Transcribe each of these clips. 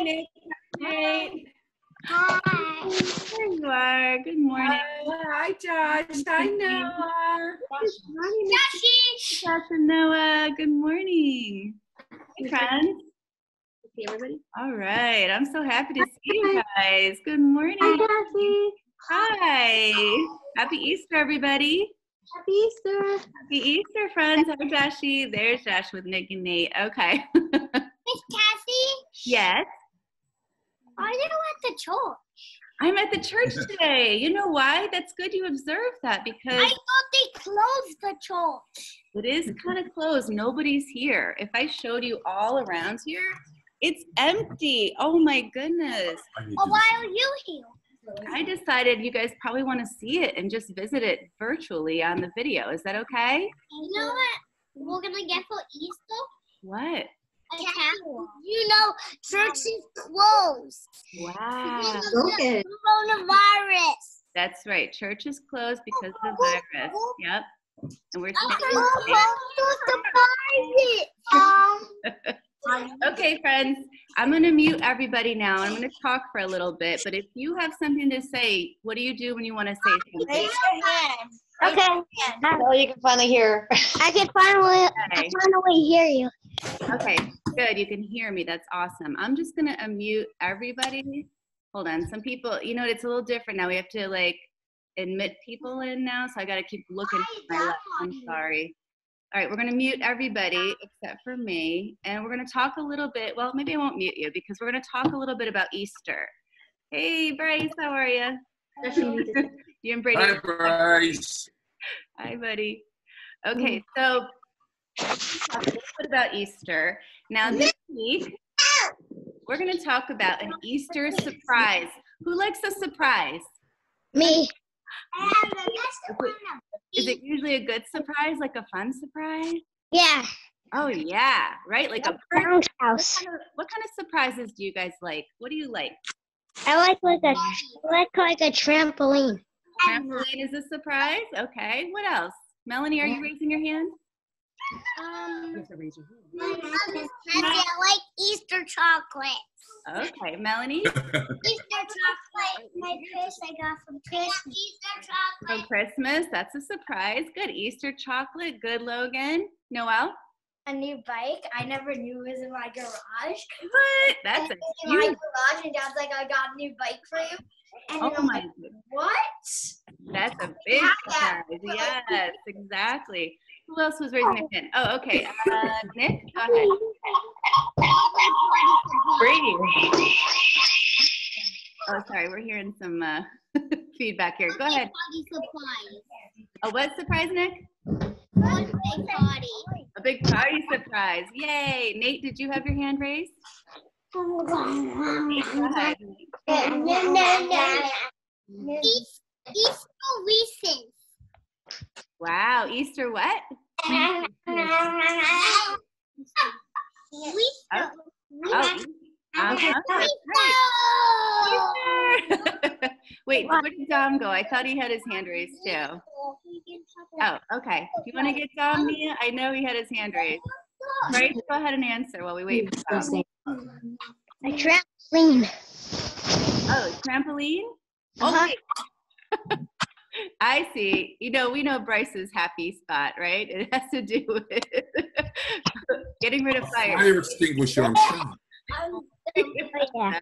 Hi, Nick. Hey. Hi. There you. Good morning. Hi, Josh. Hi, Noah. Joshi. Josh and Noah. Good morning. Hey, friends. Hey, everybody. All right. I'm so happy to see you guys. Good morning. Hi. Happy Easter, everybody. Happy Easter. Happy Easter, friends. Hi, Joshy. There's Josh with Nick and Nate. Okay. Miss Cassie, yes. Are you at the church? I'm at the church today. You know why? That's good you observed that because I thought they closed the church. it is kind of closed. Nobody's here. If I showed you all around here, it's empty. Oh my goodness. Well, why are you here? I decided you guys probably want to see it and just visit it virtually on the video. Is that okay? You know what we're gonna get for Easter? What? A cat. You know, church is closed. Wow. Because of the coronavirus. That's right. Church is closed because of the virus. Yep. And we're I'm staying so surprised. Um, Okay, friends, I'm going to mute everybody now. I'm going to talk for a little bit, but if you have something to say, what do you do when you want to say something? Okay. Oh, you can finally hear. I can finally, I finally hear you. Okay, good. You can hear me. That's awesome. I'm just going to unmute everybody. Hold on. Some people, you know, it's a little different now. We have to like admit people in now, so I got to keep looking my left. I'm sorry. All right, we're going to mute everybody except for me, and we're going to talk a little bit. Well, maybe I won't mute you because we're going to talk a little bit about Easter. Hey, Bryce, how are you? you and Brady. Hi, Bryce. Hi, buddy. Okay, so let's talk a little bit about Easter. Now, this week, we're going to talk about an Easter surprise. Who likes a surprise? Me. Is it usually a good surprise, like a fun surprise? Yeah. Oh, yeah, right? Like a. Brown's What house. kind, of, what kind of surprises do you guys like? What do you like? I like like a I like like a trampoline. Trampoline is a surprise? Okay. What else? Melanie, are you raising your hand? Um, to raise your hand. I like Easter chocolate. Okay, Melanie, Easter chocolate. My purse I got from Christmas. Easter from chocolate. Christmas. That's a surprise. Good. Easter chocolate. Good, Logan. Noel? a new bike. I never knew it was in my garage. What? That's a in my garage, and Dad's like, "I got a new bike for you." And Oh I'm my like, "What?" That's a big Yeah. surprise. Yes, exactly. Who else was raising their hand? Oh, okay. Uh, Nick, go ahead. Brady. Oh, sorry. We're hearing some uh, feedback here. Go ahead. A what surprise, Nick? Birthday party. A big party surprise. Yay. Nate, did you have your hand raised? Go ahead. Wow. Easter what? Oh. Oh, uh-huh. Easter. Wait, where did Dom go? I thought he had his hand raised too. Oh, okay. Do you want to get Dom, Mia? I know he had his hand raised. Right, go ahead and answer while we wait for Dom. A trampoline. Oh, trampoline? Oh, wait. I see. You know, we know Bryce's happy spot, right? It has to do with getting rid of fire. Fire extinguisher, I'm sure. Yeah.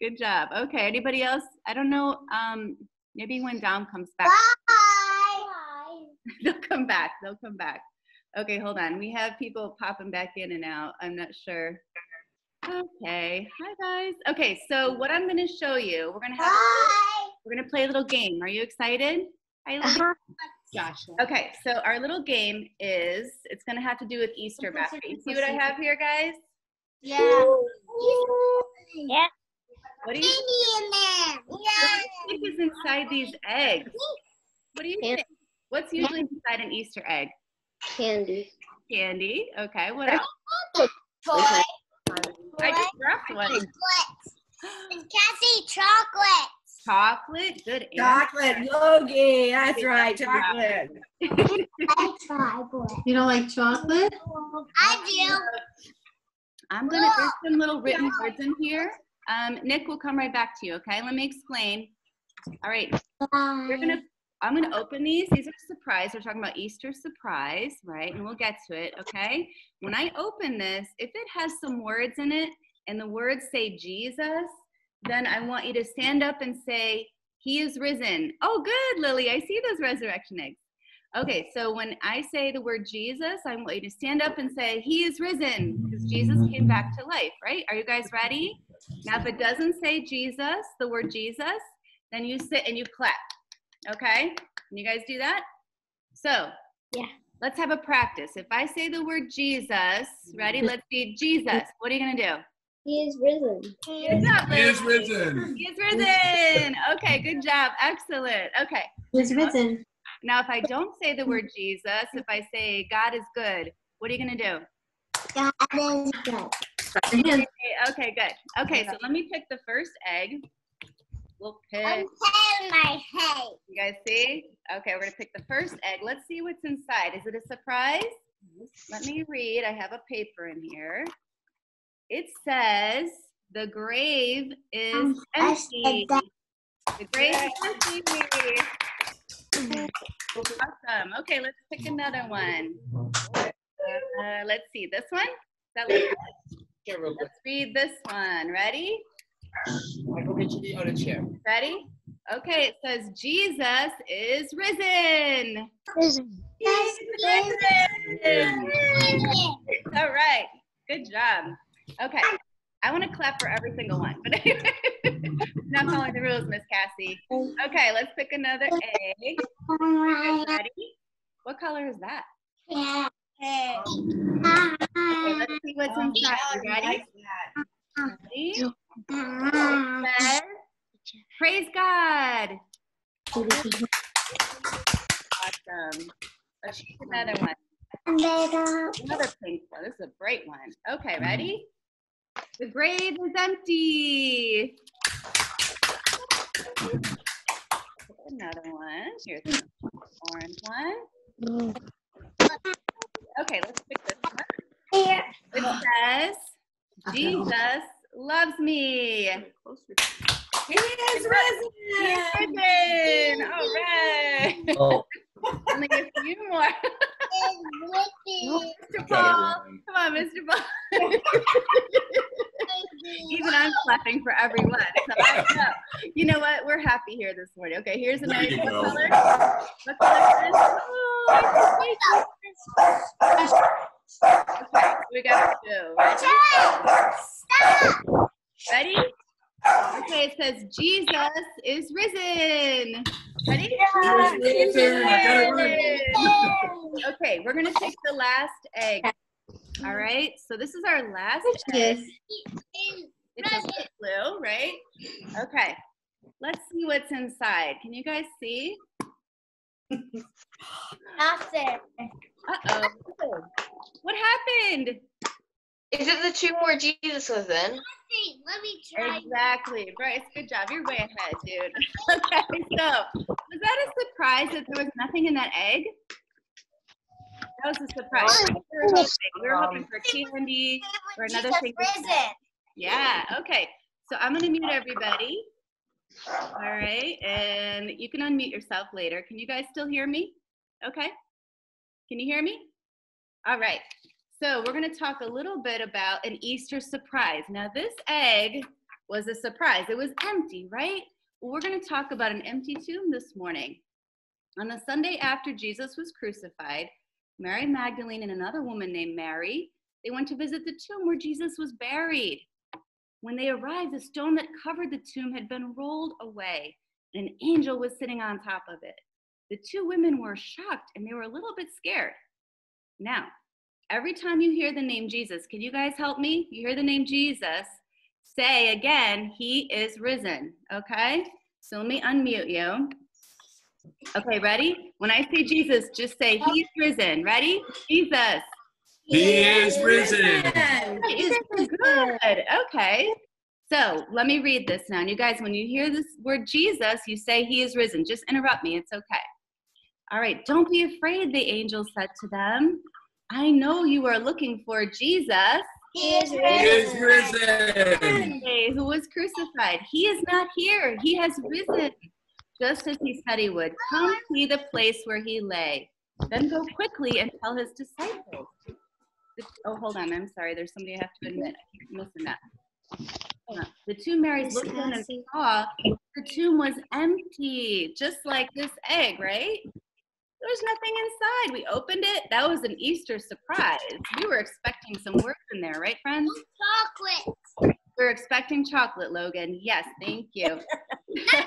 Good job. Okay, anybody else? I don't know. Um, maybe when Dom comes back, they'll come back. They'll come back. Okay, hold on. We have people popping back in and out. I'm not sure. Okay. Hi guys. Okay, so what I'm going to show you, we're going to have we're going to play a little game. Are you excited? Hi, Lily. Uh-huh. Okay, so our little game is it's going to have to do with Easter basket. See what I have here, guys? Yeah. Yeah. What do you Baby in there. Yeah. think is inside these eggs? What do you think? What's usually inside an Easter egg? Candy. Candy. Okay, what else? Toy. I just dropped one. Chocolate. It's Cassie chocolate. Chocolate. Good answer. Chocolate, Logie. That's right, chocolate. I chocolate. You don't like chocolate? I do. I'm gonna, there's some little written words in here. Um, Nick will come right back to you, okay? Let me explain. All right, we're gonna, I'm gonna open these. These are surprise. We're talking about Easter surprise, right? And we'll get to it, okay? When I open this, if it has some words in it and the words say Jesus, then I want you to stand up and say, He is risen. Oh, good, Lily. I see those resurrection eggs. Okay, so when I say the word Jesus, I want you to stand up and say, He is risen, because Jesus came back to life, right? Are you guys ready? Now, if it doesn't say Jesus, the word Jesus, then you sit and you clap. Okay? Can you guys do that? So, Yeah. Let's have a practice. If I say the word Jesus, ready? Let's see Jesus. What are you gonna do? He is risen. Good job, He is risen. He is risen. Okay, good job. Excellent. Okay. He is risen. Now, if I don't say the word Jesus, if I say God is good, what are you gonna do? God is good. Okay, okay, good. Okay, so let me pick the first egg. We'll pick. I'm patting my head. You guys see? Okay, we're gonna pick the first egg. Let's see what's inside. Is it a surprise? Let me read. I have a paper in here. It says the grave is Um, empty. The grave is empty. Awesome. Okay, let's pick another one. Uh, let's see. This one? That looks good. Let's read this one. Ready? Michael, get you the other chair. Ready? Okay, it says Jesus is risen. Risen. He's risen. All right. Good job. Okay. I want to clap for every single one, but not following the rules, Miss Cassie. Okay, let's pick another egg. Ready? What color is that? Yeah. Okay, let's see what's um, inside. You ready? Ready? It Praise God. Awesome. Let's pick another one. Another pink one. This is a bright one. Okay, ready? The grave is empty. Another one. Here's an orange one. Okay, let's pick this one. It says, Jesus loves me. He is risen. He is Risen. All right. Oh, Only a few more. Mr. Paul. Come on, Mr. Paul. Even I'm clapping for everyone. So I know. You know what? We're happy here this morning. Okay, here's another you what color. What color is? Oh, Okay, we got two. Ready? Ready? Okay, it says Jesus is risen. Ready? He's risen. I got it right. Okay, we're gonna take the last egg. All right, so this is our last egg. It's a bit blue, right? Okay, let's see what's inside. Can you guys see? Nothing. Uh-oh. What happened? Is it the tomb where Jesus was in? Let me try. Exactly. Bryce, good job. You're way ahead, dude. Okay, so was that a surprise that there was nothing in that egg? That was a surprise. We were hoping, we were hoping for candy or another Jesus thing. Yeah, okay. So I'm gonna mute everybody. All right, and you can unmute yourself later. Can you guys still hear me? Okay. Can you hear me? All right. So we're gonna talk a little bit about an Easter surprise. Now this egg was a surprise. It was empty, right? Well, we're gonna talk about an empty tomb this morning. On the Sunday after Jesus was crucified, Mary Magdalene and another woman named Mary, they went to visit the tomb where Jesus was buried. When they arrived, the stone that covered the tomb had been rolled away, and an angel was sitting on top of it. The two women were shocked and they were a little bit scared. Now, every time you hear the name Jesus, can you guys help me? You hear the name Jesus, say again, He is risen. Okay? So let me unmute you. Okay, ready? When I say Jesus, just say, He is risen. Ready? Jesus. He is risen. Is good. Okay. So let me read this now. And you guys, when you hear this word Jesus, you say he is risen. Just interrupt me. It's okay. All right. Don't be afraid, the angel said to them. I know you are looking for Jesus, He is risen. He is risen. who was crucified. He is not here. He has risen, just as he said he would. Come see the place where he lay. Then go quickly and tell his disciples. Oh, hold on. I'm sorry. There's somebody I have to admit. I keep missing that. Hold. The two Marys looked in and saw the tomb was empty, just like this egg, right? There was nothing inside. We opened it. That was an Easter surprise. We were expecting some words in there, right, friends? Chocolate. We're expecting chocolate, Logan. Yes, thank you.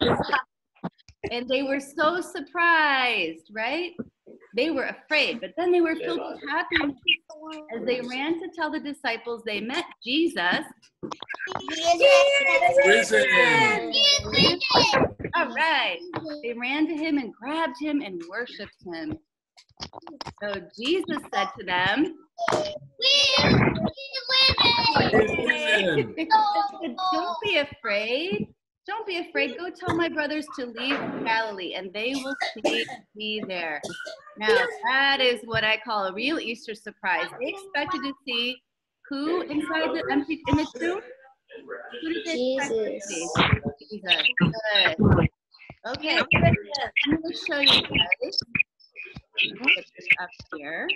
and they were so surprised, right? They were afraid, but then they were filled with happiness as they ran to tell the disciples they met Jesus. He Risen. Risen. All right. They ran to him and grabbed him and worshiped him. So Jesus said to them, We are risen. risen. Don't be afraid. Don't be afraid. Go tell my brothers to leave Galilee and they will see me there. Now, that is what I call a real Easter surprise. They expected to see who inside the empty in the tomb? Who did they expect to see? Jesus. Good. Okay. I'm going to show you guys. Put this up here.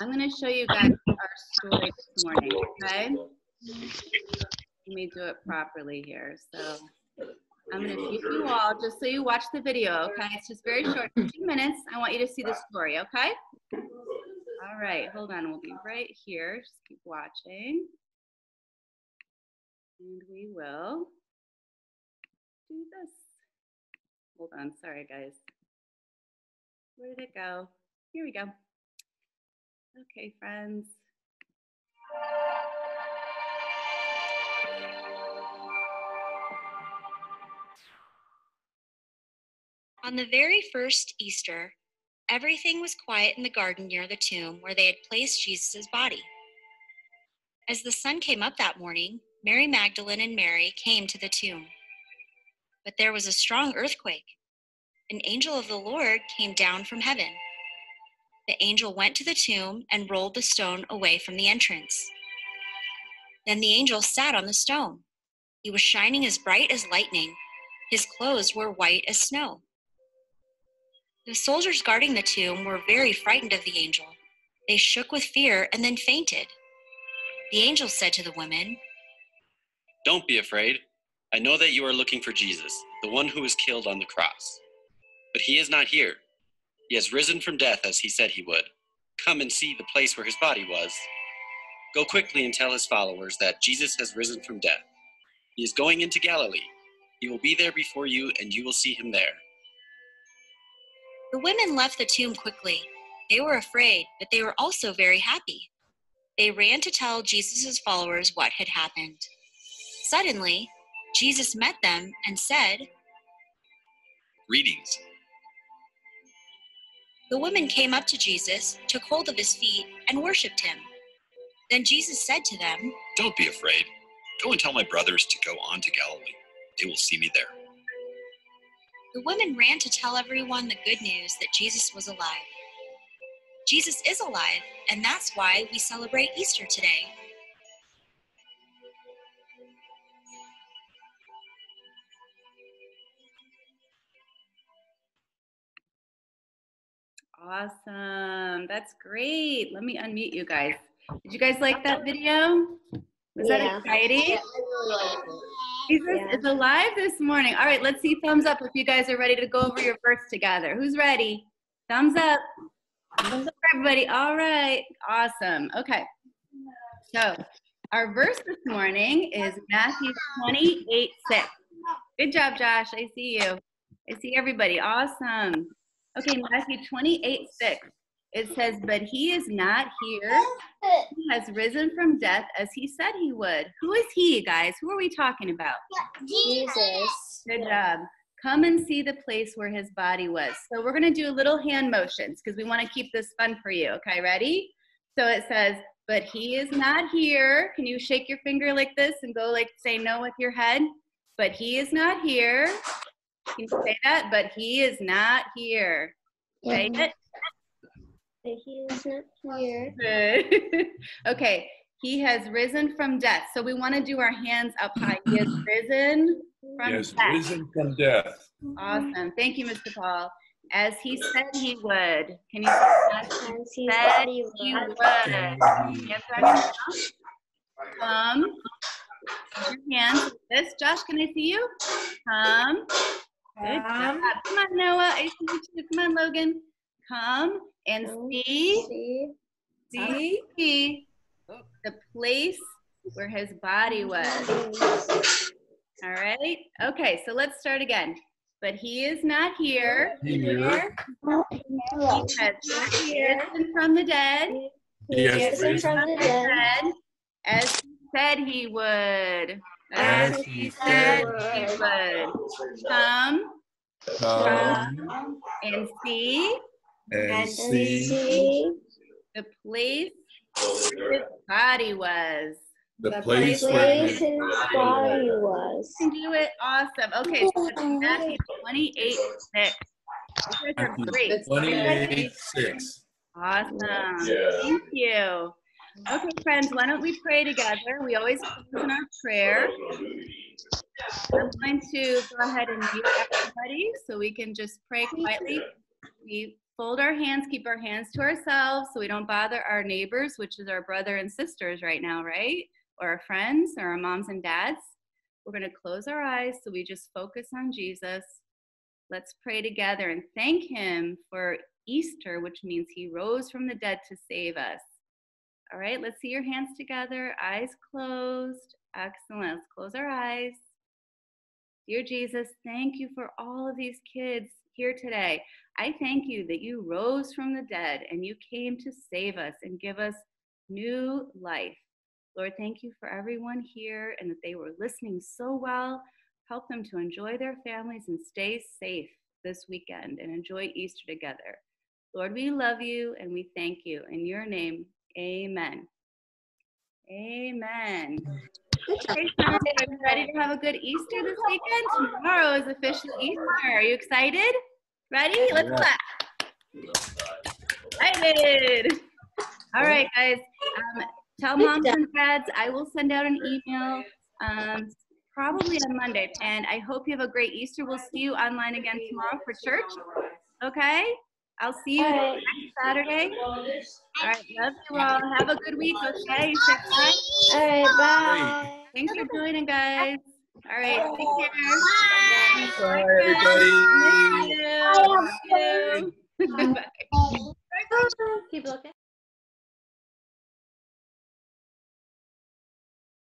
I'm going to show you guys our story this morning, okay? Me do it properly here. So I'm going to mute you all just so you watch the video, okay? It's just very short, two minutes. I want you to see the story, okay? All right, hold on. We'll be right here. Just keep watching. And we will do this. Hold on. Sorry, guys. Where did it go? Here we go. Okay, friends. On the very first Easter, everything was quiet in the garden near the tomb where they had placed Jesus' body. As the sun came up that morning, Mary Magdalene and Mary came to the tomb. But there was a strong earthquake. An angel of the Lord came down from heaven. The angel went to the tomb and rolled the stone away from the entrance. Then the angel sat on the stone. He was shining as bright as lightning. His clothes were white as snow. The soldiers guarding the tomb were very frightened of the angel. They shook with fear and then fainted. The angel said to the women, Don't be afraid. I know that you are looking for Jesus, the one who was killed on the cross. But he is not here. He has risen from death as he said he would. Come and see the place where his body was. Go quickly and tell his followers that Jesus has risen from death. He is going into Galilee. He will be there before you, and you will see him there. The women left the tomb quickly. They were afraid, but they were also very happy. They ran to tell Jesus' followers what had happened. Suddenly, Jesus met them and said, Greetings. The women came up to Jesus, took hold of his feet, and worshipped him. Then Jesus said to them, Don't be afraid. Go and tell my brothers to go on to Galilee. They will see me there. The women ran to tell everyone the good news that Jesus was alive. Jesus is alive, and that's why we celebrate Easter today. Awesome. That's great. Let me unmute you guys. Did you guys like that video? Was that Yeah. exciting? Jesus is alive this morning. All right, let's see thumbs up if you guys are ready to go over your verse together. Who's ready? Thumbs up. Thumbs up, everybody. All right, awesome. Okay, so our verse this morning is Matthew 28 6. Good job, Josh. I see you. I see everybody. Awesome. Okay, Matthew 28 6. It says, But he is not here. He has risen from death as he said he would. Who is he, guys? Who are we talking about? Jesus. Good job. Come and see the place where his body was. So we're going to do a little hand motions because we want to keep this fun for you. Okay, ready? So it says, But he is not here. Can you shake your finger like this and go like say no with your head? But he is not here. Can you say that? But he is not here. Say it. He is not here. Okay, he has risen from death. So we want to do our hands up high. He has risen from Yes, death. risen from death. Awesome. Thank you, Mr. Paul. As he said he would. Can you say that? As he Said said he he would. would. Yes. Come. Use Your hands. This, Josh, can I see you? Come. Good Come. job. Come on, Noah. I see you too. Come on, Logan. Come and Come. see. See? See, see the place where his body was. All right. Okay, so let's start again. But he is not here. Here, He has risen from the dead. he has Risen risen from the dead. Dead, As he said he would. As As he he said said he would. Come come and see and And see see the place where his body was. the the place the where place his body was. can do it. Awesome. Okay, so that's Matthew 28, 6. You guys great. twenty-eight, six. Awesome. Thank you. Okay, friends, why don't we pray together? We always close in our prayer. I'm going to go ahead and mute everybody so we can just pray quietly. We fold our hands, keep our hands to ourselves so we don't bother our neighbors, which is our brother and sisters right now, right? Or our friends or our moms and dads. We're going to close our eyes so we just focus on Jesus. Let's pray together and thank him for Easter, which means he rose from the dead to save us. All right, let's see your hands together, eyes closed. Excellent. Let's close our eyes. Dear Jesus, thank you for all of these kids here today. I thank you that you rose from the dead and you came to save us and give us new life. Lord, thank you for everyone here and that they were listening so well. Help them to enjoy their families and stay safe this weekend and enjoy Easter together. Lord, we love you and we thank you. In your name, amen. Amen. Okay, friends, are you ready to have a good Easter this weekend? Tomorrow is official Easter. Are you excited? Ready? Let's clap. Excited. All right, guys. Um, tell moms and dads I will send out an email um, probably on Monday. And I hope you have a great Easter. We'll see you online again tomorrow for church. Okay? I'll see you All right. next Saturday. All right. Love you all. Have a good week, okay? You said bye. All right, bye. Thanks for joining, guys. All right. Take care. Bye, everybody. Thank you. Thank you. Bye. Keep looking.